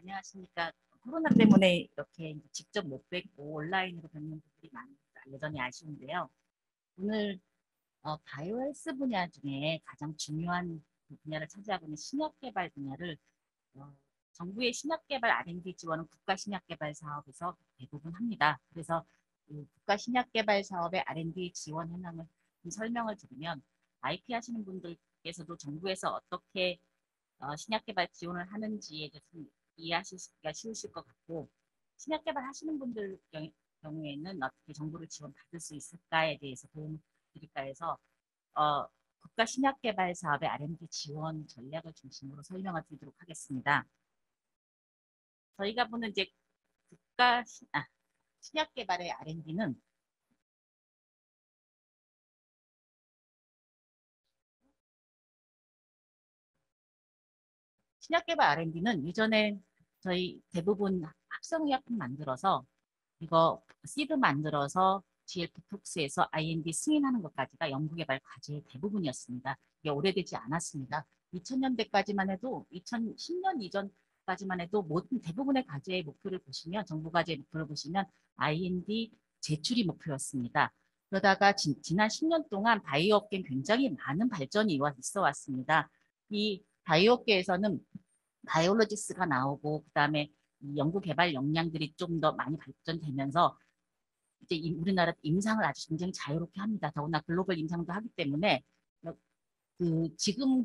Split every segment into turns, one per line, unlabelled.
안녕하십니까. 코로나 때문에 이렇게 직접 못 뵙고 온라인으로 뵙는 분들이 걸 여전히 아쉬운데요. 오늘 어, 바이오 헬스 분야 중에 가장 중요한 그 분야를 차지하고 있는 신약개발 분야를 어, 정부의 신약개발 R&D 지원은 국가신약개발 사업에서 대부분 합니다. 그래서 그 국가신약개발 사업의 R&D 지원 현황을 설명을 드리면 IP 하시는 분들께서도 정부에서 어떻게 어, 신약개발 지원을 하는지에 대해서 이해하시기가 쉬우실 것 같고 신약 개발 하시는 분들 경우에는 어떻게 정보를 지원받을 수 있을까에 대해서 도움을 드릴까 해서 어, 국가 신약 개발 사업의 R&D 지원 전략을 중심으로 설명을 드리도록 하겠습니다. 저희가 보는 이제 국가 신, 아, 신약 개발의 R&D는 신약 개발 R&D는 이전에 저희 대부분 합성의약품 만들어서 이거 시드 만들어서 GLP 톡스에서 IND 승인하는 것까지가 연구개발 과제의 대부분이었습니다. 이게 오래되지 않았습니다. 2000년대까지만 해도 2010년 이전까지만 해도 모든 대부분의 과제의 목표를 보시면 정부 과제의 목표를 보시면 IND 제출이 목표였습니다. 그러다가 지, 난 10년 동안 바이오 업계는 굉장히 많은 발전이 있어 왔습니다. 이 바이오 업계에서는 biologics가 나오고 그다음에 연구 개발 역량들이 좀 더 많이 발전되면서 이제 우리나라 임상을 아주 굉장히 자유롭게 합니다. 더구나 글로벌 임상도 하기 때문에 그 지금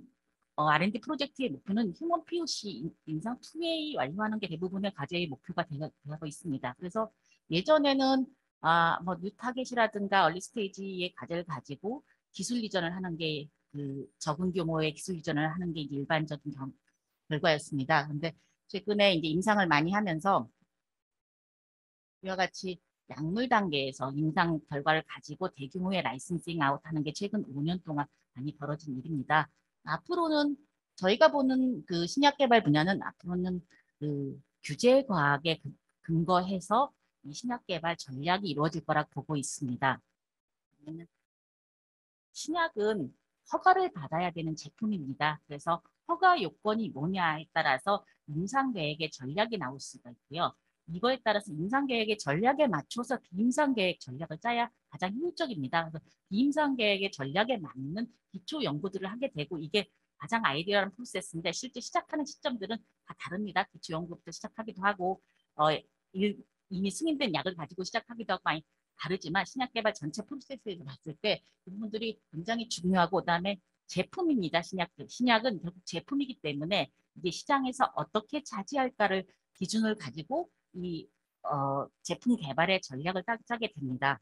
어, R&D 프로젝트의 목표는 human POC 임상 2A 완료하는 게 대부분의 과제의 목표가 되고 있습니다. 그래서 예전에는 아, 뭐 new target이라든가 early stage의 과제를 가지고 기술 이전을 하는 게 그 적은 규모의 기술 이전을 하는 게 일반적인 경, 결과였습니다. 근데 최근에 이제 임상을 많이 하면서 이와 같이 약물 단계에서 임상 결과를 가지고 대규모의 라이선싱 아웃하는 게 최근 5년 동안 많이 벌어진 일입니다. 앞으로는 저희가 보는 그 신약 개발 분야는 앞으로는 그 규제 과학에 근거해서 이 신약 개발 전략이 이루어질 거라고 보고 있습니다. 신약은 허가를 받아야 되는 제품입니다. 그래서 허가 요건이 뭐냐에 따라서 임상계획의 전략이 나올 수가 있고요. 이거에 따라서 임상계획의 전략에 맞춰서 비임상계획 전략을 짜야 가장 효율적입니다. 그래서 비임상계획의 전략에 맞는 기초 연구들을 하게 되고 이게 가장 아이디어한 프로세스인데 실제 시작하는 시점들은 다 다릅니다. 기초 연구부터 시작하기도 하고 어, 이미 승인된 약을 가지고 시작하기도 하고 많이 다르지만 신약 개발 전체 프로세스에서 봤을 때 이 부분들이 굉장히 중요하고 그다음에 제품입니다. 신약, 신약은 결국 제품이기 때문에 이게 시장에서 어떻게 차지할까를 기준을 가지고 이 어, 제품 개발의 전략을 짜게 됩니다.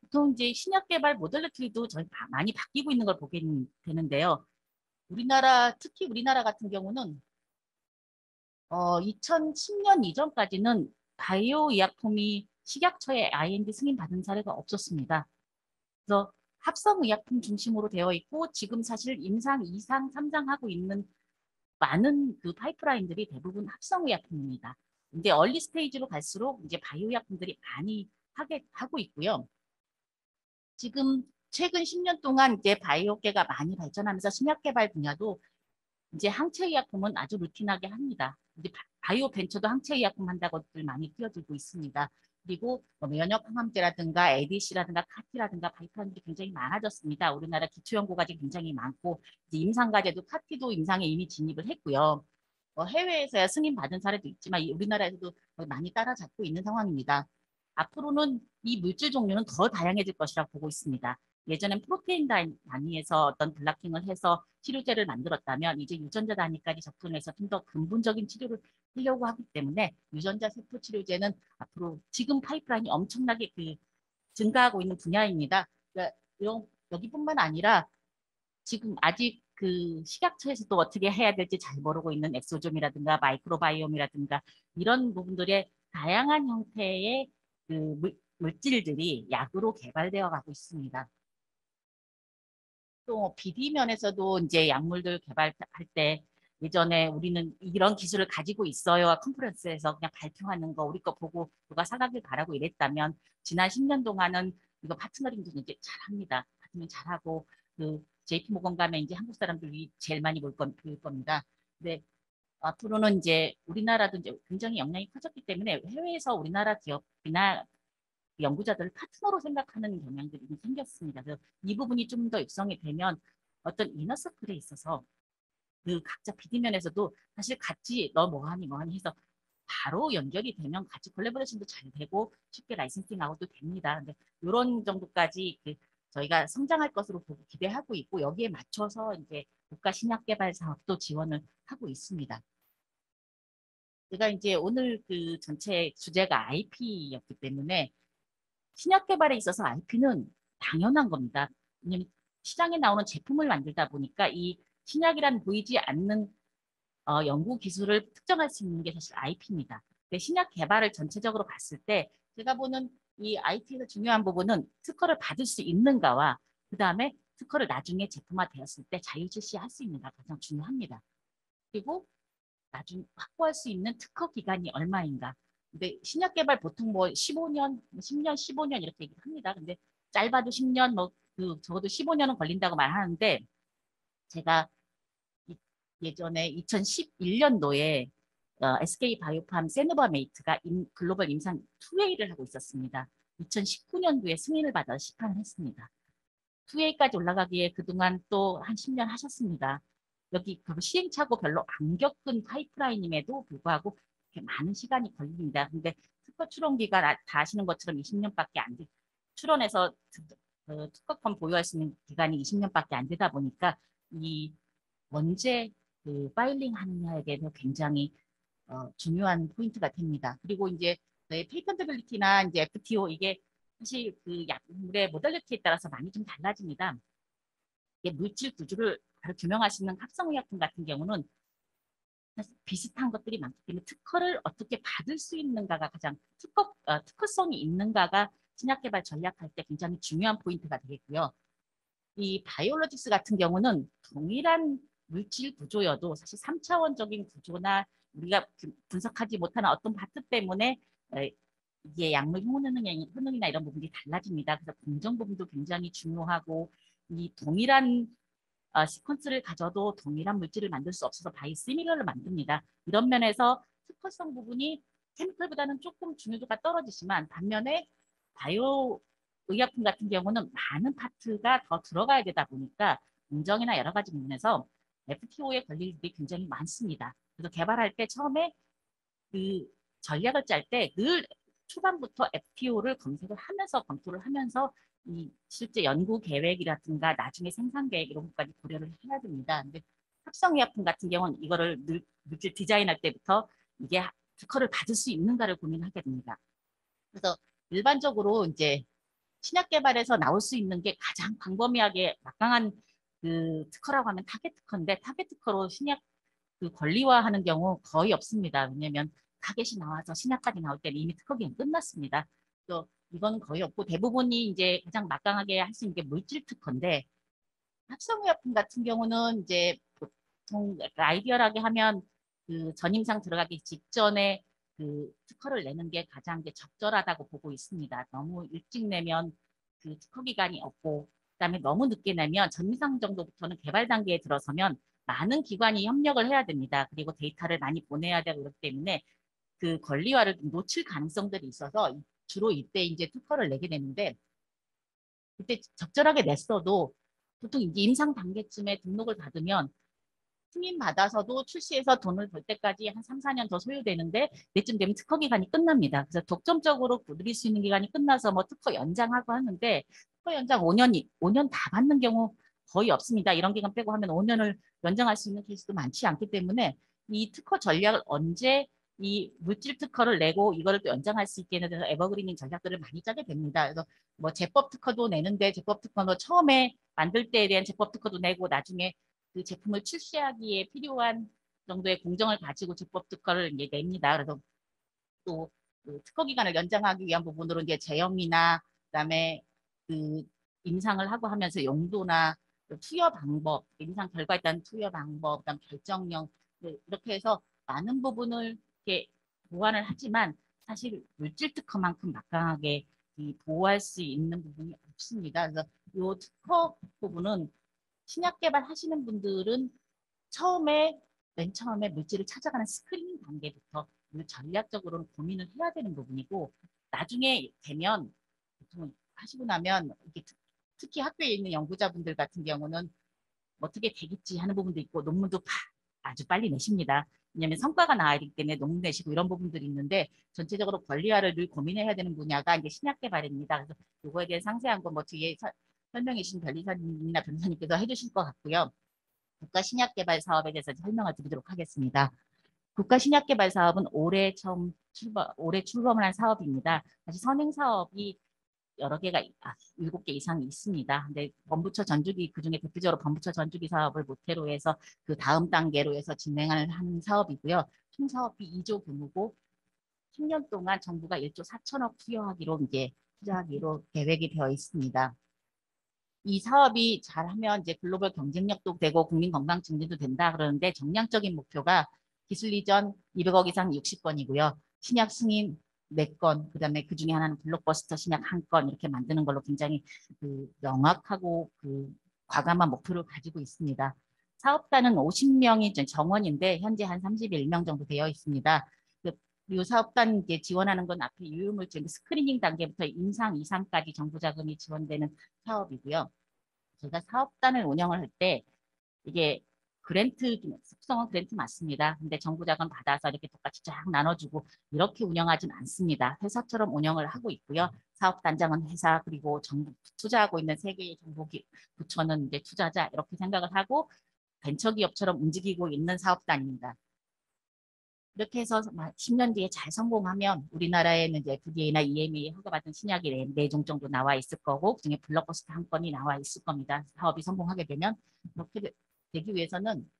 보통 이제 신약 개발 모델리티도 저희 많이 바뀌고 있는 걸 보게 되는데요. 우리나라 특히 우리나라 같은 경우는 어, 2010년 이전까지는 바이오 의약품이 식약처에 IND 승인 받은 사례가 없었습니다. 그래서 합성의약품 중심으로 되어 있고 지금 사실 임상 2상, 3상 하고 있는 많은 그 파이프라인들이 대부분 합성의약품입니다. 근데 얼리 스테이지로 갈수록 이제 바이오 약품들이 많이 하게 하고 있고요. 지금 최근 10년 동안 이제 바이오계가 많이 발전하면서 신약 개발 분야도 이제 항체의약품은 아주 루틴하게 합니다. 근데 바이오 벤처도 항체의약품 한다고들 많이 뛰어들고 있습니다. 그리고 뭐 면역 항암제라든가 ADC라든가 카티라든가 바이타민들이 굉장히 많아졌습니다. 우리나라 기초연구과제 굉장히 많고 임상과제도 카티도 임상에 이미 진입을 했고요. 어, 해외에서야 승인받은 사례도 있지만 우리나라에서도 많이 따라잡고 있는 상황입니다. 앞으로는 이 물질 종류는 더 다양해질 것이라고 보고 있습니다. 예전엔 protein 단위에서 어떤 blocking을 해서 치료제를 만들었다면 이제 유전자 단위까지 접근해서 좀 더 근본적인 치료를 하려고 하기 때문에 유전자 세포 치료제는 앞으로 지금 파이프라인이 엄청나게 그 증가하고 있는 분야입니다. 그러니까 여기뿐만 아니라 지금 아직 그 식약처에서도 어떻게 해야 될지 잘 모르고 있는 exosome이라든가 microbiome이라든가 이런 부분들의 다양한 형태의 그 물, 물질들이 약으로 개발되어 가고 있습니다. 또 비디면에서도 이제 약물들 개발할 때 예전에 우리는 이런 기술을 가지고 있어요. 컨퍼런스에서 그냥 발표하는 거 우리 거 보고 누가 사가길 바라고 이랬다면 지난 10년 동안은 이거 파트너링도 이제 잘합니다. 파트너 잘하고 그 JP 모건 가면 이제 한국 사람들이 제일 많이 볼, 건, 볼 겁니다. 근데 앞으로는 이제 우리나라도 이제 굉장히 영향이 커졌기 때문에 해외에서 우리나라 기업이나 연구자들을 파트너로 생각하는 경향들이 좀 생겼습니다. 그래서 이 부분이 좀 더 육성이 되면 어떤 이너서클에 있어서 그 각자 비디면에서도 사실 같이 너 뭐하니 뭐하니 해서 바로 연결이 되면 같이 콜라보레이션도 잘 되고 쉽게 라이센싱하고도 됩니다. 근데 이런 정도까지 그 저희가 성장할 것으로 보고 기대하고 있고 여기에 맞춰서 이제 국가 신약 개발 사업도 지원을 하고 있습니다. 제가 이제 오늘 그 전체 주제가 IP였기 때문에 신약 개발에 있어서 IP는 당연한 겁니다. 왜냐하면 시장에 나오는 제품을 만들다 보니까 이 신약이란 보이지 않는 어, 연구 기술을 특정할 수 있는 게 사실 IP입니다. 근데 신약 개발을 전체적으로 봤을 때 제가 보는 이 IP에서 중요한 부분은 특허를 받을 수 있는가와 그 다음에 특허를 나중에 제품화 되었을 때 자유 실시할 수 있는가 가장 중요합니다. 그리고 나중 확보할 수 있는 특허 기간이 얼마인가. 근데 신약 개발 보통 뭐 15년, 10년, 15년 이렇게 얘기를 합니다. 근데 짧아도 10년, 뭐 그 적어도 15년은 걸린다고 말하는데 제가 예전에 2011년도에 어, SK 바이오팜 세노바메이트가 임, 글로벌 임상 2A를 하고 있었습니다. 2019년도에 승인을 받아 시판을 했습니다. 2A까지 올라가기에 그동안 또 한 10년 하셨습니다. 여기 그 시행착오 별로 안 겪은 파이프라인임에도 불구하고 이렇게 많은 시간이 걸립니다. 근데 특허 출원기가 다 아시는 것처럼 20년밖에 안 돼. 출원해서 그 특허권 보유할 수 있는 기간이 20년밖에 안 되다 보니까 이 언제 그 filing 하느냐에게도 굉장히 어, 중요한 포인트가 됩니다. 그리고 이제 네, patentability나 이제 FTO 이게 사실 그 약물의 modality에 따라서 많이 좀 달라집니다. 물질 구조를 바로 규명하시는 합성의약품 같은 경우는 비슷한 것들이 많기 때문에 특허를 어떻게 받을 수 있는가가 가장 특허, 어, 특허성이 있는가가 신약 개발 전략할 때 굉장히 중요한 포인트가 되겠고요. 이 biologics 같은 경우는 동일한 물질 구조여도 사실 3차원적인 구조나 우리가 분석하지 못하는 어떤 파트 때문에 이게 약물 효능, 효능이나 이런 부분이 달라집니다. 그래서 공정 부분도 굉장히 중요하고 이 동일한 어, 시퀀스를 가져도 동일한 물질을 만들 수 없어서 바이시밀러를 만듭니다. 이런 면에서 특허성 부분이 케미컬보다는 조금 중요도가 떨어지지만 반면에 바이오 의약품 같은 경우는 많은 파트가 더 들어가야 되다 보니까 공정이나 여러 가지 부분에서 FTO에 걸릴 일이 굉장히 많습니다. 그래서 개발할 때 처음에 그 전략을 짤 때 늘 초반부터 FTO를 검색을 하면서 검토를 하면서 이 실제 연구 계획이라든가 나중에 생산 계획 이런 것까지 고려를 해야 됩니다. 근데 합성의약품 같은 경우는 이거를 늘, 물질 디자인할 때부터 이게 특허를 받을 수 있는가를 고민하게 됩니다. 그래서 일반적으로 이제 신약 개발에서 나올 수 있는 게 가장 광범위하게 막강한 그 특허라고 하면 타겟 특허인데 타겟 특허로 신약 그 권리화하는 경우 거의 없습니다. 왜냐하면 타겟이 나와서 신약까지 나올 때는 이미 특허 기간 끝났습니다. 또 이건 거의 없고 대부분이 이제 가장 막강하게 할 수 있는 게 물질 특허인데 합성의약품 같은 경우는 이제 보통 아이디어하게 하면 그 전임상 들어가기 직전에 그 특허를 내는 게 가장 적절하다고 보고 있습니다. 너무 일찍 내면 그 특허 기간이 없고 그다음에 너무 늦게 내면 전미상 정도부터는 개발 단계에 들어서면 많은 기관이 협력을 해야 됩니다. 그리고 데이터를 많이 보내야 되고 그렇기 때문에 그 권리화를 놓칠 가능성들이 있어서 주로 이때 이제 특허를 내게 되는데 그때 적절하게 냈어도 보통 이제 임상 단계쯤에 등록을 받으면 승인 받아서도 출시해서 돈을 벌 때까지 한 3, 4년 더 소요되는데 내쯤 되면 특허 기간이 끝납니다. 그래서 독점적으로 누릴 수 있는 기간이 끝나서 뭐 특허 연장하고 하는데 특허 연장 5년이 5년 다 받는 경우 거의 없습니다. 이런 기간 빼고 하면 5년을 연장할 수 있는 케이스도 많지 않기 때문에 이 특허 전략을 언제 이 물질 특허를 내고 이거를 또 연장할 수 있게 해서 에버그리닝 전략들을 많이 짜게 됩니다. 그래서 뭐 제법 특허도 내는데 제법 특허도 처음에 만들 때에 대한 제법 특허도 내고 나중에 그 제품을 출시하기에 필요한 정도의 공정을 가지고 제법 특허를 이제 냅니다. 그래서 또 그 특허 기간을 연장하기 위한 부분으로 이제 제형이나 그다음에 그 임상을 하고 하면서 용도나 투여 방법, 임상 결과에 따른 투여 방법, 그다음 결정령 네, 이렇게 해서 많은 부분을 이렇게 보완을 하지만 사실 물질 특허만큼 막강하게 보호할 수 있는 부분이 없습니다. 그래서 이 특허 부분은 신약 개발 하시는 분들은 처음에 맨 처음에 물질을 찾아가는 스크리닝 단계부터 늘 전략적으로는 고민을 해야 되는 부분이고 나중에 되면 보통 하시고 나면 이게 특- 특히 학교에 있는 연구자분들 같은 경우는 어떻게 되겠지 하는 부분도 있고 논문도 파- 아주 빨리 내십니다. 왜냐하면 성과가 나와야 되기 때문에 논문 내시고 이런 부분들이 있는데 전체적으로 권리화를 늘 고민해야 되는 분야가 이제 신약 개발입니다. 그래서 이거에 대해 상세한 건 뭐 뒤에 서- 설명해 주신 변리사님이나 변호사님께서 해주실 것 같고요. 국가 신약 개발 사업에 대해서 설명을 드리도록 하겠습니다. 국가 신약 개발 사업은 올해 처음 출범, 올해 출범을 한 사업입니다. 사실 선행 사업이 여러 개가 이- 아, 일곱 개 이상이 있습니다. 근데 범부처 전주기 그중에 대표적으로 범부처 전주기 사업을 모태로 해서 그 다음 단계로 해서 진행을 하는 사업이고요. 총 사업비 2조 규모고 10년 동안 정부가 1조 4천억 투여하기로 이제 투자하기로 계획이 되어 있습니다. 이 사업이 잘하면 이제 글로벌 경쟁력도 되고 국민 건강 증진도 된다 그러는데 정량적인 목표가 기술 이전 200억 이상 60건이고요. 신약 승인 4건, 그다음에 그 중에 하나는 블록버스터 신약 한건 이렇게 만드는 걸로 굉장히 그 명확하고 그 과감한 목표를 가지고 있습니다. 사업단은 50명이 정원인데 현재 한 31명 정도 되어 있습니다. 그, 이 사업단 이제 지원하는 건 앞에 유효물질 screening 단계부터 임상 2상까지 정부 자금이 지원되는 사업이고요. 제가 사업단을 운영을 할 때 이게 그랜트 속성은 그랜트 맞습니다. 근데 정부 자금 받아서 이렇게 똑같이 쫙 나눠주고 이렇게 운영하진 않습니다. 회사처럼 운영을 하고 있고요. 사업단장은 회사 그리고 정부 투자하고 있는 세 개의 정부 기- 부처는 이제 투자자 이렇게 생각을 하고 벤처기업처럼 움직이고 있는 사업단입니다. 이렇게 해서 10년 뒤에 잘 성공하면 우리나라에는 이제 FDA나 EMA 허가받은 신약이 네- 네종 정도 나와 있을 거고 그중에 블록버스터 한 건이 나와 있을 겁니다. 사업이 성공하게 되면 그렇게 되- 되기 위해서는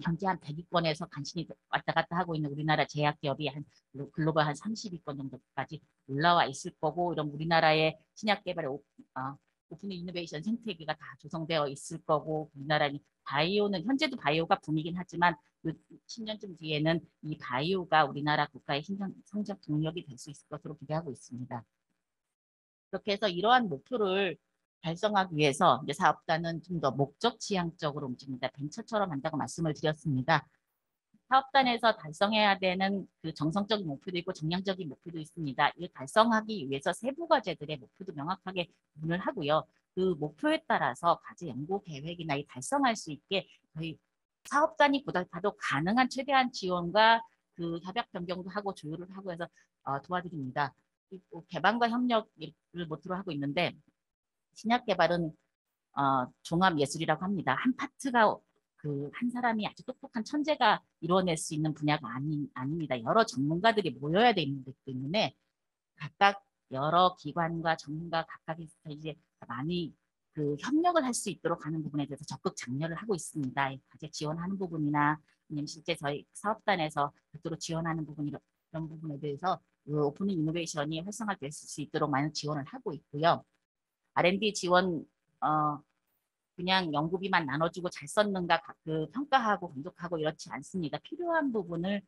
현재 한 100위권에서 간신히 왔다 갔다 하고 있는 우리나라 제약기업이 한 글로- 글로벌 한 30위권 정도까지 올라와 있을 거고 이런 우리나라의 신약 개발의 오, 어, 오픈 이노베이션 생태계가 다 조성되어 있을 거고 우리나라는 바이오는 현재도 바이오가 붐이긴 하지만 요 10년쯤 뒤에는 이 바이오가 우리나라 국가의 성장 동력이 될 수 있을 것으로 기대하고 있습니다. 그렇게 해서 이러한 목표를 달성하기 위해서 이제 사업단은 좀 더 목적 지향적으로 움직입니다. 벤처처럼 한다고 말씀을 드렸습니다. 사업단에서 달성해야 되는 그 정성적인 목표도 있고 정량적인 목표도 있습니다. 이를 달성하기 위해서 세부 과제들의 목표도 명확하게 구분을 하고요. 그 목표에 따라서 과제 연구 계획이나 이 달성할 수 있게 저희 사업단이 보다도 가능한 최대한 지원과 그 협약 변경도 하고 조율을 하고 해서 어, 도와드립니다. 그리고 개방과 협력을 모토로 하고 있는데 신약 개발은 어, 종합 예술이라고 합니다. 한 파트가 그 한 사람이 아주 똑똑한 천재가 이루어낼 수 있는 분야가 아니, 아닙니다. 여러 전문가들이 모여야 되는 거기 때문에 각각 여러 기관과 전문가 각각에서 이제 많이 그 협력을 할 수 있도록 하는 부분에 대해서 적극 장려를 하고 있습니다. 과제 지원하는 부분이나 아니면 실제 저희 사업단에서 별도로 지원하는 부분 이런, 이런 부분에 대해서 그 오픈 이노베이션이 활성화될 수 있도록 많은 지원을 하고 있고요. R&D 지원 어, 그냥 연구비만 나눠주고 잘 썼는가 가- 그 평가하고 감독하고 이렇지 않습니다. 필요한 부분을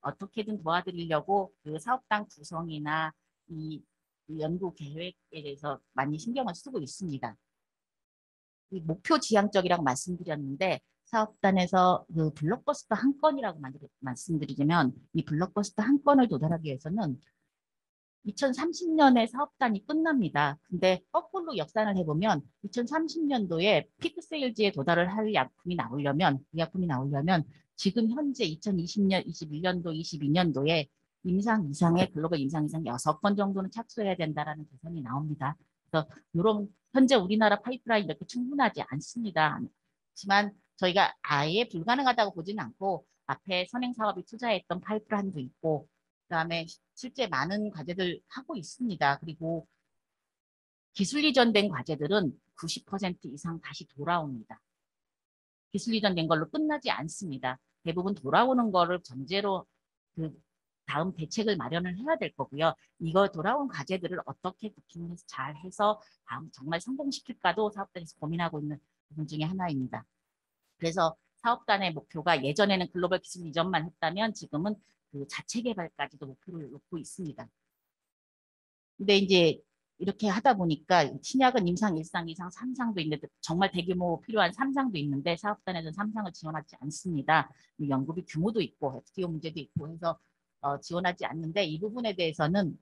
어떻게든 도와드리려고 그 사업당 구성이나 이, 이 연구 계획에 대해서 많이 신경을 쓰고 있습니다. 이 목표 지향적이라고 말씀드렸는데 사업단에서 그 블록버스터 한 건이라고 말씀드리자면 이 블록버스터 한 건을 도달하기 위해서는 2030년에 사업단이 끝납니다. 근데 거꾸로 역산을 해보면 2030년도에 피크 세일즈에 도달을 할 약품이 나오려면 이 약품이 나오려면 지금 현재 2020년, 21년도, 22년도에 임상 이상의 글로벌 임상 이상 6건 정도는 착수해야 된다라는 계산이 나옵니다. 그래서 이런 현재 우리나라 파이프라인 이렇게 충분하지 않습니다. 하지만 저희가 아예 불가능하다고 보지는 않고 앞에 선행 사업이 투자했던 파이프라인도 있고 그다음에 실제 많은 과제들 하고 있습니다. 그리고 기술 이전된 과제들은 90% 이상 다시 돌아옵니다. 기술 이전된 걸로 끝나지 않습니다. 대부분 돌아오는 거를 전제로 그 다음 대책을 마련을 해야 될 거고요. 이거 돌아온 과제들을 어떻게 부팅해서 잘 해서 다음 정말 성공시킬까도 사업단에서 고민하고 있는 부분 중에 하나입니다. 그래서 사업단의 목표가 예전에는 글로벌 기술 이전만 했다면 지금은 그 자체 개발까지도 목표를 놓고 있습니다. 근데 이제 이렇게 하다 보니까 신약은 임상 1상, 2상, 3상도 있는데 정말 대규모 필요한 3상도 있는데 사업단에서는 3상을 지원하지 않습니다. 연구비 규모도 있고 FTO 문제도 있고 해서 어, 지원하지 않는데 이 부분에 대해서는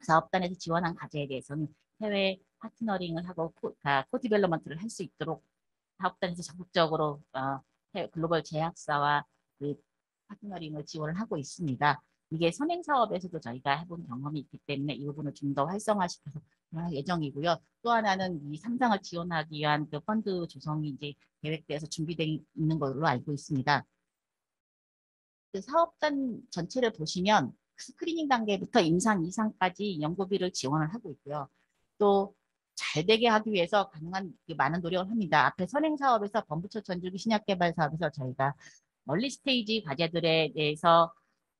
사업단에서 지원한 과제에 대해서는 해외 partnering을 하고 co, 아, co-development를 할 수 있도록 사업단에서 적극적으로 어, 해외 글로벌 제약사와 그 partnering을 지원을 하고 있습니다. 이게 선행 사업에서도 저희가 해본 경험이 있기 때문에 이 부분을 좀 더 활성화시켜서 할 예정이고요. 또 하나는 이 3상을 지원하기 위한 그 펀드 조성이 이제 계획돼서 준비되어 있는 걸로 알고 있습니다. 그 사업단 전체를 보시면 screening 단계부터 임상 2상까지 연구비를 지원을 하고 있고요. 또 잘 되게 하기 위해서 가능한 많은 노력을 합니다. 앞에 선행 사업에서 범부처 전주기 신약 개발 사업에서 저희가 early stage 과제들에 대해서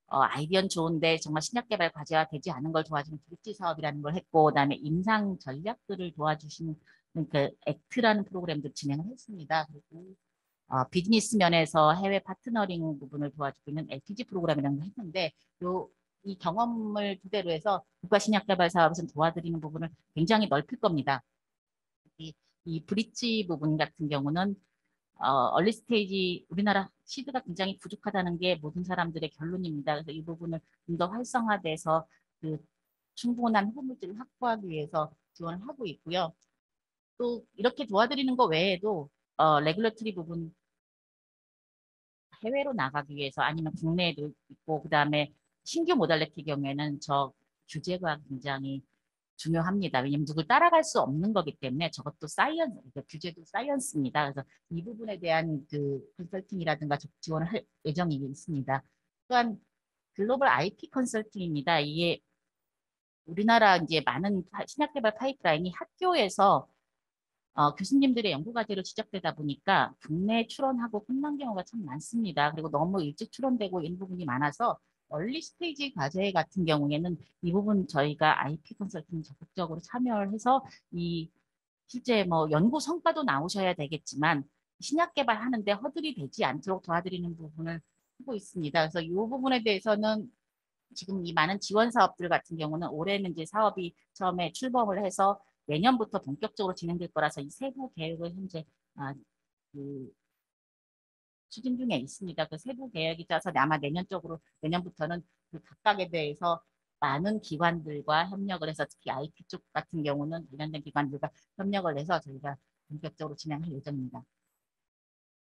어, 아이디어는 좋은데 정말 신약 개발 과제화 되지 않은 걸 도와주는 브릿지 사업이라는 걸 했고 그다음에 임상 전략들을 도와주시는 그 ACT라는 프로그램도 진행을 했습니다. 그리고 어, 비즈니스 면에서 해외 partnering 부분을 도와주고 있는 LPG 프로그램이라는 걸 했는데 요, 이 경험을 토대로 해서 국가 신약 개발 사업에서 도와드리는 부분을 굉장히 넓힐 겁니다. 이, 이 브릿지 부분 같은 경우는 어, early stage 우리나라 seed가 굉장히 부족하다는 게 모든 사람들의 결론입니다. 그래서 이 부분을 좀 더 활성화돼서 그 충분한 후보물질을 확보하기 위해서 지원을 하고 있고요. 또 이렇게 도와드리는 것 외에도 어, regulatory 부분 해외로 나가기 위해서 아니면 국내에도 있고 그 다음에 신규 modality 경우에는 저 규제가 굉장히 중요합니다. 왜냐하면 누굴 따라갈 수 없는 거기 때문에 저것도 science, 규제도 science입니다. 그래서 이 부분에 대한 그 컨설팅이라든가 지원을 할 예정이 있습니다. 또한 글로벌 IT 컨설팅입니다. 이게 우리나라 이제 많은 신약 개발 파이프라인이 학교에서 어, 교수님들의 연구 과제로 지적되다 보니까 국내 출원하고 끝난 경우가 참 많습니다. 그리고 너무 일찍 출원되고 이런 부분이 많아서 얼리 스테이지 과제 같은 경우에는 이 부분 저희가 IP 컨설팅 적극적으로 참여를 해서 이 실제 뭐 연구 성과도 나오셔야 되겠지만 신약 개발하는데 허들이 되지 않도록 도와드리는 부분을 하고 있습니다. 그래서 이 부분에 대해서는 지금 이 많은 지원 사업들 같은 경우는 올해는 이제 사업이 처음에 출범을 해서 내년부터 본격적으로 진행될 거라서 이 세부 계획을 현재 아, 그 추진 중에 있습니다. 그 세부 계획이 짜서 아마 내년 쪽으로 내년부터는 그 각각에 대해서 많은 기관들과 협력을 해서 특히 IT 쪽 같은 경우는 관련된 기관들과 협력을 해서 저희가 본격적으로 진행할 예정입니다.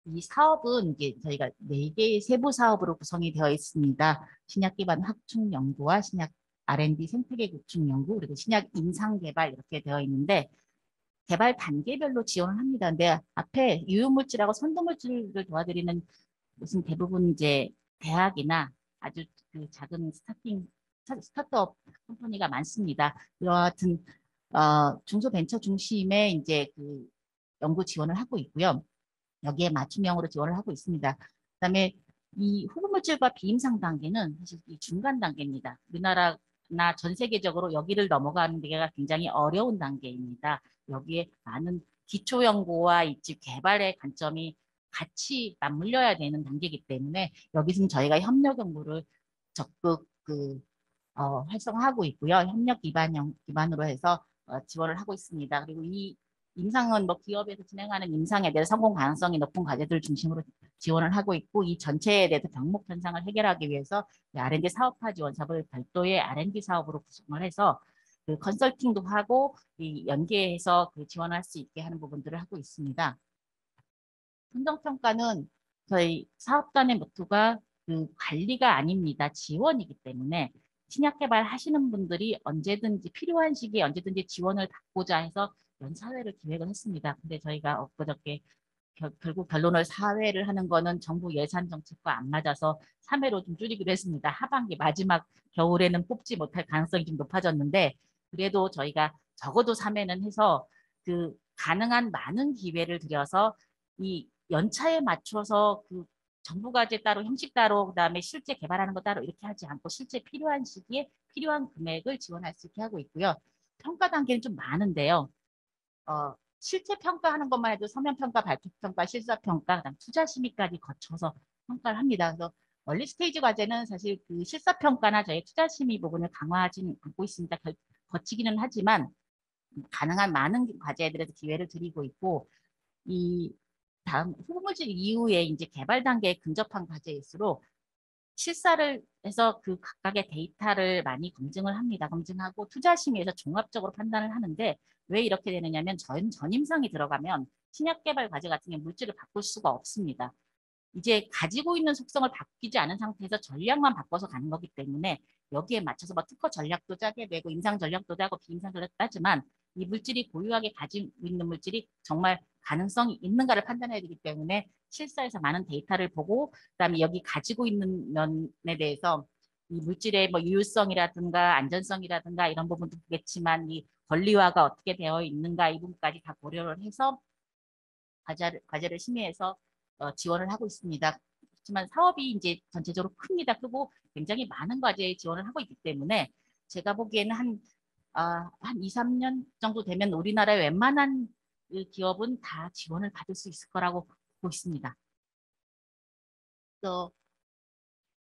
이 사업은 이제 저희가 네 개의 세부 사업으로 구성이 되어 있습니다. 신약 기반 확충 연구와 신약 R&D 생태계 구축 연구 그리고 신약 임상 개발 이렇게 되어 있는데 개발 단계별로 지원을 합니다. 근데 앞에 유효물질하고 선도물질을 도와드리는 무슨 대부분 이제 대학이나 아주 그 작은 스타팅 startup company가 많습니다. 여하튼 어, 중소벤처 중심의 이제 그 연구 지원을 하고 있고요. 여기에 맞춤형으로 지원을 하고 있습니다. 그다음에 이 후보물질과 비임상 단계는 사실 이 중간 단계입니다. 우리나라 나 전 세계적으로 여기를 넘어가는 데가 굉장히 어려운 단계입니다. 여기에 많은 기초 연구와 이집 개발의 관점이 같이 맞물려야 되는 단계이기 때문에 여기서는 저희가 협력 연구를 적극 그 어, 활성화하고 있고요. 협력 기반 기반으로 해서 어, 지원을 하고 있습니다. 그리고 이 임상은 뭐 기업에서 진행하는 임상에 대해 성공 가능성이 높은 과제들을 중심으로 지원을 하고 있고 이 전체에 대해서 병목 현상을 해결하기 위해서 R&D 사업화 지원 사업을 별도의 R&D 사업으로 구성을 해서 그 컨설팅도 하고 이 연계해서 그 지원할 수 있게 하는 부분들을 하고 있습니다. 행정평가는 저희 사업단의 모토가 그 관리가 아닙니다. 지원이기 때문에 신약 개발 하시는 분들이 언제든지 필요한 시기에 언제든지 지원을 받고자 해서 연사회를 기획을 했습니다. 근데 저희가 엊그저께 결국 결론을 사회를 하는 거는 정부 예산 정책과 안 맞아서 3회로 좀 줄이기로 했습니다. 하반기 마지막 겨울에는 뽑지 못할 가능성이 좀 높아졌는데 그래도 저희가 적어도 3회는 해서 그 가능한 많은 기회를 들여서 이 연차에 맞춰서 그 정부 과제 따로 형식 따로 그다음에 실제 개발하는 거 따로 이렇게 하지 않고 실제 필요한 시기에 필요한 금액을 지원할 수 있게 하고 있고요. 평가 단계는 좀 많은데요. 어, 실제 평가하는 것만 해도 서면 평가, 발표 평가, 실사 평가, 그다음 투자 심의까지 거쳐서 평가를 합니다. 그래서 원리 스테이지 과제는 사실 그 실사 평가나 저희 투자 심의 부분을 강화하지는 않고 있습니다. 거치기는 하지만 가능한 많은 과제들에서 기회를 드리고 있고 이 다음 후보물질 이후에 이제 개발 단계에 근접한 과제일수록 실사를 해서 그 각각의 데이터를 많이 검증을 합니다. 검증하고 투자심의에서 종합적으로 판단을 하는데 왜 이렇게 되느냐면 전, 전임상이 들어가면 신약 개발 과제 같은 경우 물질을 바꿀 수가 없습니다. 이제 가지고 있는 속성을 바뀌지 않은 상태에서 전략만 바꿔서 가는 거기 때문에 여기에 맞춰서 뭐 특허 전략도 짜게 되고 임상 전략도 짜고 비임상 전략도 짜지만 이 물질이 고유하게 가지고 있는 물질이 정말 가능성이 있는가를 판단해야 되기 때문에 실사에서 많은 데이터를 보고 그다음에 여기 가지고 있는 면에 대해서 이 물질의 뭐 유효성이라든가 안전성이라든가 이런 부분도 보겠지만 이 권리화가 어떻게 되어 있는가 이 부분까지 다 고려를 해서 과제를, 과제를 심의해서 어, 지원을 하고 있습니다. 그렇지만 사업이 이제 전체적으로 큽니다. 크고 굉장히 많은 과제에 지원을 하고 있기 때문에 제가 보기에는 한, 아, 한 2, 3년 정도 되면 우리나라의 웬만한 기업은 다 지원을 받을 수 있을 거라고 보고 있습니다. 또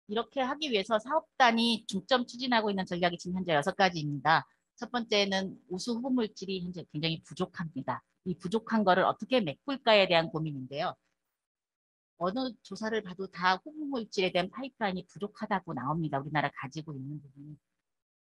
이렇게 하기 위해서 사업단이 중점 추진하고 있는 전략이 지금 현재 여섯 가지입니다. 첫 번째는 우수 후보 물질이 현재 굉장히 부족합니다. 이 부족한 거를 어떻게 메꿀까에 대한 고민인데요. 어느 조사를 봐도 다 후보 물질에 대한 파이프라인이 부족하다고 나옵니다. 우리나라 가지고 있는 부분이.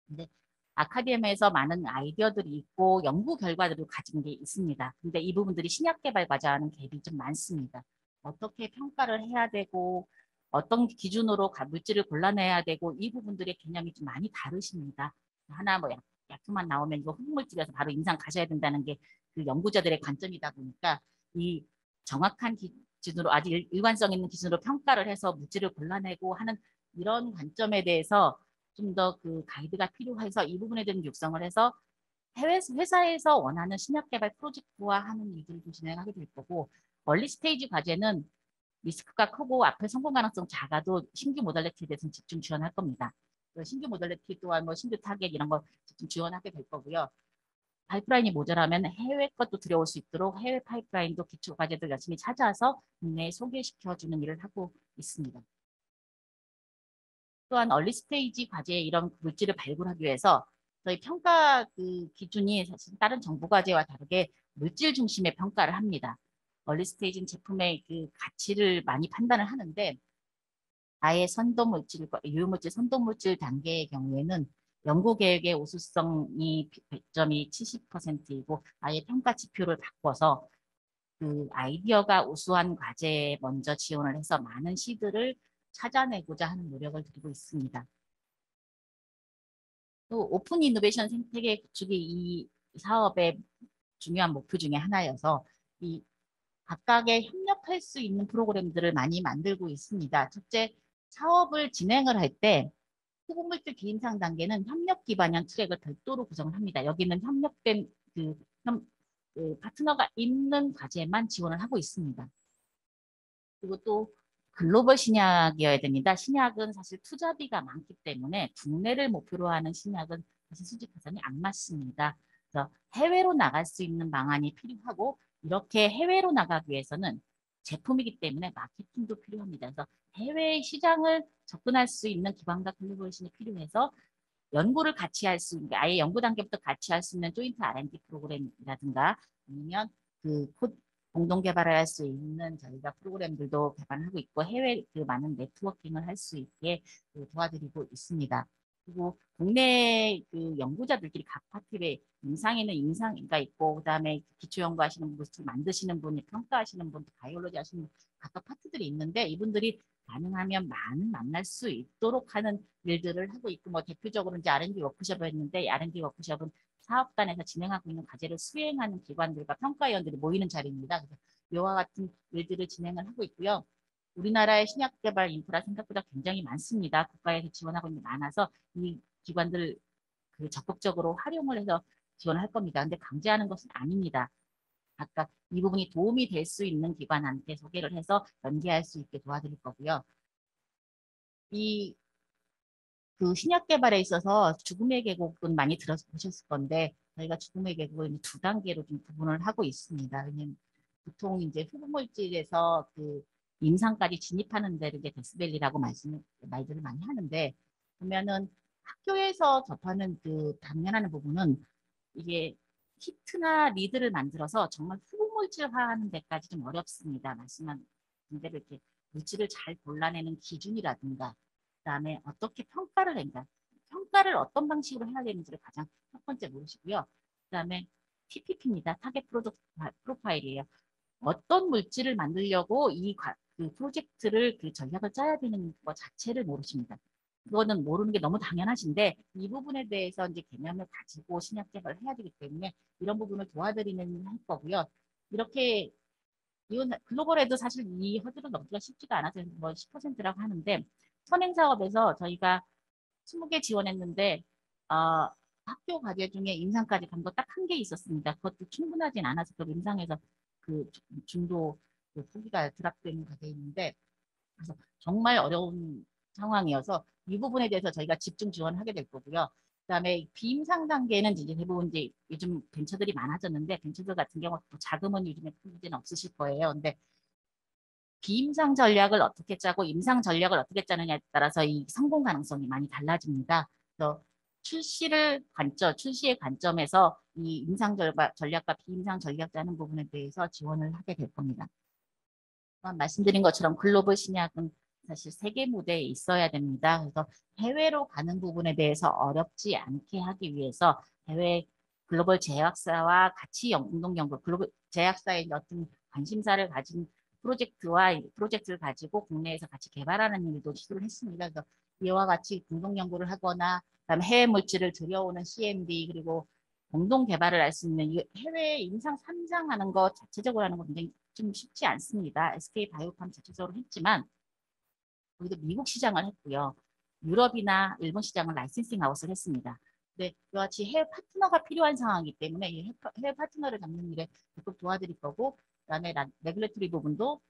근데 아카데미에서 많은 아이디어들이 있고 연구 결과들을 가진 게 있습니다. 근데 이 부분들이 신약 개발 과제와는 갭이 좀 많습니다. 어떻게 평가를 해야 되고 어떤 기준으로 물질을 골라내야 되고 이 부분들의 개념이 좀 많이 다르십니다. 하나 뭐 약,품만 나오면 이거 흑물질에서 바로 임상 가셔야 된다는 게 그 연구자들의 관점이다 보니까 이 정확한 기준으로 아주 일관성 있는 기준으로 평가를 해서 물질을 골라내고 하는 이런 관점에 대해서 좀 더 그 가이드가 필요해서 이 부분에 대한 육성을 해서 해외 회사에서 원하는 신약 개발 프로젝트와 하는 일들을 좀 진행하게 될 거고 early stage 과제는 리스크가 크고 앞에 성공 가능성 작아도 신규 modality에 대해서는 집중 지원할 겁니다. 신규 modality 또한 뭐 신규 타겟 이런 거 집중 지원하게 될 거고요. 파이프라인이 모자라면 해외 것도 들여올 수 있도록 해외 파이프라인도 기초 과제들 열심히 찾아서 국내에 소개시켜주는 일을 하고 있습니다. 또한 얼리 스테이지 과제에 이런 물질을 발굴하기 위해서 저희 평가 그 기준이 사실 다른 정부 과제와 다르게 물질 중심의 평가를 합니다. 얼리 스테이지는 제품의 그 가치를 많이 판단을 하는데 아예 선도 물질, 유효물질, 선도 물질 단계의 경우에는 연구 계획의 우수성이 100점이 70%이고 아예 평가 지표를 바꿔서 그 아이디어가 우수한 과제에 먼저 지원을 해서 많은 시들을 찾아내고자 하는 노력을 드리고 있습니다. 또 오픈 이노베이션 생태계 구축이 이 사업의 중요한 목표 중에 하나여서 이 각각의 협력할 수 있는 프로그램들을 많이 만들고 있습니다. 첫째, 사업을 진행을 할때 후보물질 기임상 단계는 협력 기반형 트랙을 별도로 구성을 합니다. 여기는 협력된 그, 그 파트너가 있는 과제만 지원을 하고 있습니다. 그리고 또 글로벌 신약이어야 됩니다. 신약은 사실 투자비가 많기 때문에 국내를 목표로 하는 신약은 사실 수직 가산이 안 맞습니다. 그래서 해외로 나갈 수 있는 방안이 필요하고 이렇게 해외로 나가기 위해서는 제품이기 때문에 마케팅도 필요합니다. 그래서 해외 시장을 접근할 수 있는 기반과 글로벌 신이 필요해서 연구를 같이 할 수 있는 아예 연구 단계부터 같이 할 수 있는 조인트 R&D 프로그램이라든가 아니면 그 공동 개발을 할수 있는 저희가 프로그램들도 개발하고 있고 해외 그 많은 네트워킹을 할 수 있게 그 도와드리고 있습니다. 그리고 국내 그 연구자들끼리 각 파트에 임상에는 임상가 있고 그다음에 기초 연구하시는 분, 만드시는 분, 평가하시는 분, 바이올로지 하시는 분, 각각 파트들이 있는데 이분들이 가능하면 많은 만날 수 있도록 하는 일들을 하고 있고 뭐 대표적으로 이제 R&D 워크숍을 했는데 R&D 워크숍은 사업단에서 진행하고 있는 과제를 수행하는 기관들과 평가위원들이 모이는 자리입니다. 그래서 이와 같은 일들을 진행을 하고 있고요. 우리나라의 신약 개발 인프라 생각보다 굉장히 많습니다. 국가에서 지원하고 있는 게 많아서 이 기관들 그 적극적으로 활용을 해서 지원할 겁니다. 근데 강제하는 것은 아닙니다. 아까 이 부분이 도움이 될 수 있는 기관한테 소개를 해서 연계할 수 있게 도와드릴 거고요. 이 그 신약 개발에 있어서 죽음의 계곡은 많이 들어보셨을 건데 저희가 죽음의 계곡을 두 단계로 좀 구분을 하고 있습니다. 왜냐면 보통 이제 후보물질에서 그 임상까지 진입하는 데를 이제 데스밸리라고 말씀 말들을 많이 하는데 보면은 학교에서 접하는 그 당면하는 부분은 이게 히트나 리드를 만들어서 정말 후보물질화하는 데까지 좀 어렵습니다. 말씀한 대로 이렇게 물질을 잘 골라내는 기준이라든가 그 다음에 어떻게 평가를 한가 평가를 어떤 방식으로 해야 되는지를 가장 첫 번째 모르시고요. 그 다음에 TPP입니다. target product profile이에요. 어떤 물질을 만들려고 이 그 프로젝트를 그 전략을 짜야 되는 것 자체를 모르십니다. 그거는 모르는 게 너무 당연하신데 이 부분에 대해서 이제 개념을 가지고 신약 개발을 해야 되기 때문에 이런 부분을 도와드리는 할 거고요. 이렇게 이건 글로벌에도 사실 이 허들은 넘기가 쉽지가 않아서 뭐 10%라고 하는데 선행 사업에서 저희가 20개 지원했는데 어, 학교 과제 중에 임상까지 간 거 딱 한 개 있었습니다. 그것도 충분하진 않아서 그 임상에서 그 중도 그 후기가 드랍되는 과제인데 그래서 정말 어려운 상황이어서 이 부분에 대해서 저희가 집중 지원하게 될 거고요. 그다음에 비임상 단계는 이제 대부분 이제 요즘 벤처들이 많아졌는데 벤처들 같은 경우 자금은 요즘에 큰 문제는 없으실 거예요. 근데 비임상 전략을 어떻게 짜고 임상 전략을 어떻게 짜느냐에 따라서 이 성공 가능성이 많이 달라집니다. 그래서 출시를 관점, 출시의 관점에서 이 임상 전략과 비임상 전략 짜는 부분에 대해서 지원을 하게 될 겁니다. 말씀드린 것처럼 글로벌 신약은 사실 세계 무대에 있어야 됩니다. 그래서 해외로 가는 부분에 대해서 어렵지 않게 하기 위해서 해외 글로벌 제약사와 같이 공동연구, 글로벌 제약사의 어떤 관심사를 가진 프로젝트와 프로젝트를 가지고 국내에서 같이 개발하는 일도 시도를 했습니다. 그래서 이와 같이 공동 연구를 하거나 그다음에 해외 물질을 들여오는 C&D 그리고 공동 개발을 할 수 있는 해외 임상 3상하는 거 자체적으로 하는 거 굉장히 좀 쉽지 않습니다. SK 바이오팜 자체적으로 했지만 우리도 미국 시장을 했고요. 유럽이나 일본 시장을 licensing out을 했습니다. 네, 이와 같이 해외 파트너가 필요한 상황이기 때문에 해외 파트너를 잡는 일에 적극 도와드릴 거고 그다음에 레귤레토리 부분도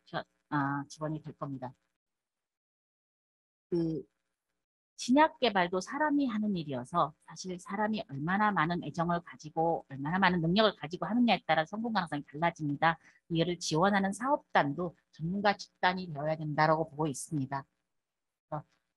아, 지원이 될 겁니다. 그 신약 개발도 사람이 하는 일이어서 사실 사람이 얼마나 많은 애정을 가지고 얼마나 많은 능력을 가지고 하느냐에 따라 성공 가능성이 달라집니다. 이를 지원하는 사업단도 전문가 집단이 되어야 된다고 보고 있습니다.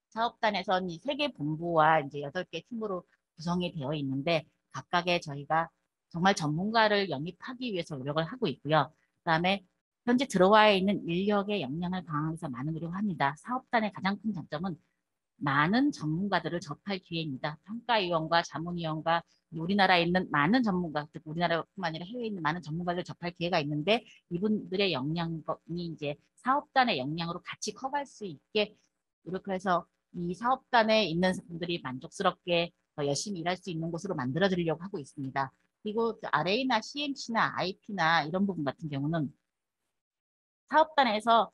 사업단에선 이세 개 본부와 이제 여덟 개 팀으로 구성이 되어 있는데 각각의 저희가 정말 전문가를 영입하기 위해서 노력을 하고 있고요. 그다음에 현재 들어와 있는 인력의 역량을 강화해서 많은 노력을 합니다. 사업단의 가장 큰 장점은 많은 전문가들을 접할 기회입니다. 평가위원과 자문위원과 우리나라에 있는 많은 전문가, 우리나라뿐만 아니라 해외에 있는 많은 전문가를 접할 기회가 있는데 이분들의 역량이 이제 사업단의 역량으로 같이 커갈 수 있게 이렇게 해서 이 사업단에 있는 분들이 만족스럽게 더 열심히 일할 수 있는 곳으로 만들어 드리려고 하고 있습니다. 그리고 RA나 CMC나 IP나 이런 부분 같은 경우는 사업단에서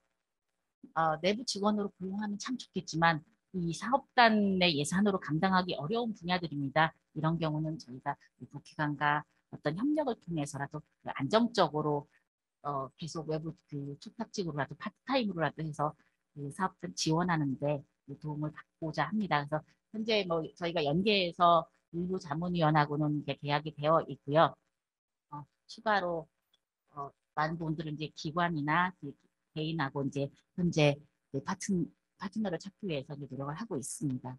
어, 내부 직원으로 고용하면 참 좋겠지만 이 사업단의 예산으로 감당하기 어려운 분야들입니다. 이런 경우는 저희가 국기관과 어떤 협력을 통해서라도 안정적으로 어, 계속 외부 그 초탁직으로라도 파트타임으로라도 해서 그 사업단 지원하는데 도움을 받고자 합니다. 그래서 현재 뭐 저희가 연계해서 일부 자문위원하고는 이제 계약이 되어 있고요. 어, 추가로 어, 많은 분들은 이제 기관이나 그 개인하고 이제 현재 그 파트, 파트너를 찾기 위해서 이제 노력을 하고 있습니다.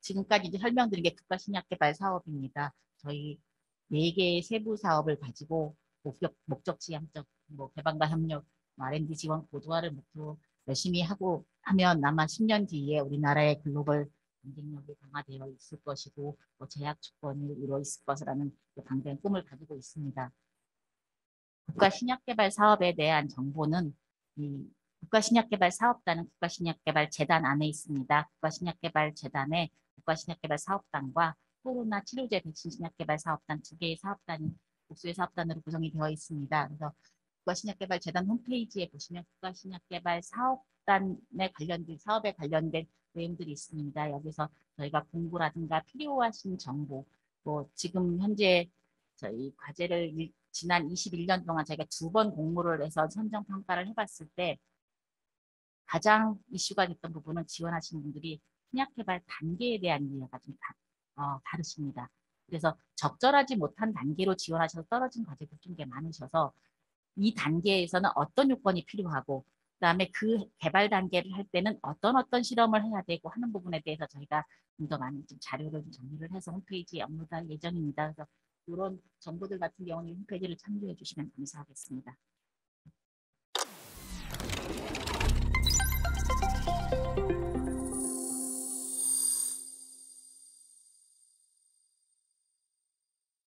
지금까지 이제 설명드린 게 국가신약개발 사업입니다. 저희 4개의 세부 사업을 가지고 목적, 목적 지향적 뭐 개방과 협력, R&D 지원 고도화를 목표로 열심히 하고 하면 아마 10년 뒤에 우리나라의 글로벌 경쟁력이 강화되어 있을 것이고 뭐 제약 주권이 이루어 있을 것이라는 강대한 꿈을 가지고 있습니다. 국가신약개발 사업에 대한 정보는 이 국가신약개발 사업단은 국가신약개발재단 안에 있습니다. 국가신약개발재단의 국가신약개발 사업단과 코로나 치료제 백신 신약개발 사업단 두 개의 사업단이 복수의 사업단으로 구성이 되어 있습니다. 그래서 국가신약개발재단 홈페이지에 보시면 국가신약개발 사업단에 관련된 사업에 관련된 내용들이 있습니다. 여기서 저희가 공부라든가 필요하신 정보, 뭐 지금 현재 저희 과제를 일, 지난 21년 동안 저희가 두 번 공모를 해서 선정 평가를 해봤을 때 가장 이슈가 됐던 부분은 지원하시는 분들이 신약개발 단계에 대한 이해가 좀 다, 어, 다르십니다. 그래서 적절하지 못한 단계로 지원하셔서 떨어진 과제들 좀 꽤 많으셔서 이 단계에서는 어떤 요건이 필요하고 그다음에 그 개발 단계를 할 때는 어떤 어떤 실험을 해야 되고 하는 부분에 대해서 저희가 좀 더 많은 좀 자료를 좀 정리를 해서 홈페이지에 업로드할 예정입니다. 그래서 이런 정보들 같은 경우는 홈페이지를 참조해 주시면 감사하겠습니다.